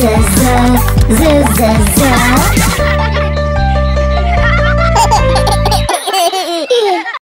z z z z z